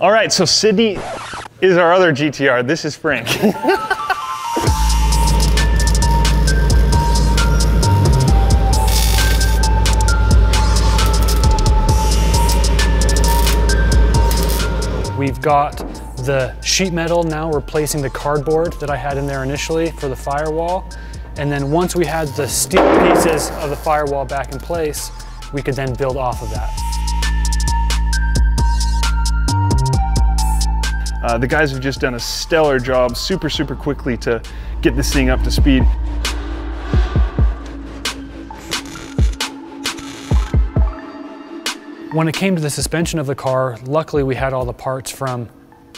All right, so Sydney is our other GTR. This is Frank. We've got the sheet metal now replacing the cardboard that I had in there initially for the firewall. And then once we had the steel pieces of the firewall back in place, we could then build off of that. Uh, the guys have just done a stellar job super, super quickly to get this thing up to speed. When it came to the suspension of the car, luckily we had all the parts from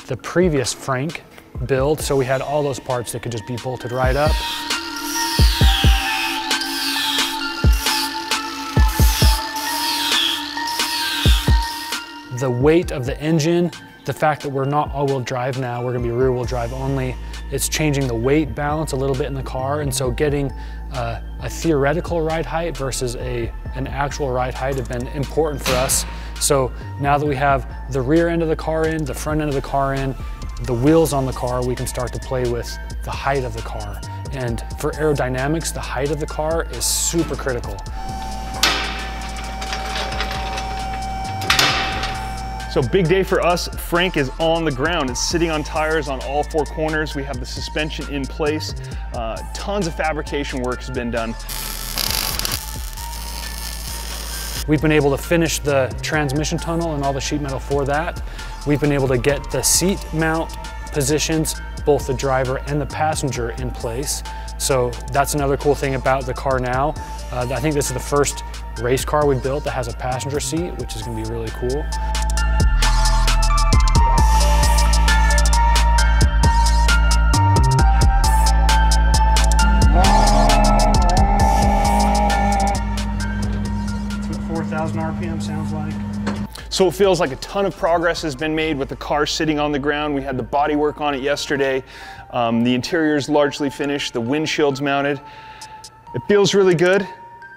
the previous Frank build, so we had all those parts that could just be bolted right up. The weight of the engine, the fact that we're not all-wheel drive now, we're gonna be rear-wheel drive only, it's changing the weight balance a little bit in the car, and so getting uh, a theoretical ride height versus a, an actual ride height have been important for us. So now that we have the rear end of the car in, the front end of the car in, the wheels on the car, we can start to play with the height of the car. And for aerodynamics, the height of the car is super critical. So big day for us. Frank is on the ground. It's sitting on tires on all four corners. We have the suspension in place. Uh, tons of fabrication work has been done. We've been able to finish the transmission tunnel and all the sheet metal for that. We've been able to get the seat mount positions, both the driver and the passenger in place. So that's another cool thing about the car now. Uh, I think this is the first race car we built that has a passenger seat, which is gonna be really cool. Sounds like. So it feels like a ton of progress has been made with the car sitting on the ground. We had the body work on it yesterday. Um, the interior is largely finished. The windshield's mounted. It feels really good,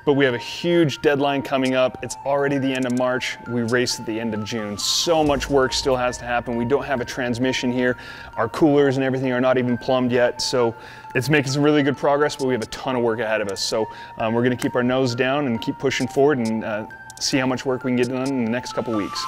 but we have a huge deadline coming up. It's already the end of March. We race at the end of June. So much work still has to happen. We don't have a transmission here. Our coolers and everything are not even plumbed yet. So it's making some really good progress, but we have a ton of work ahead of us. So um, we're gonna keep our nose down and keep pushing forward and uh, see how much work we can get done in the next couple weeks.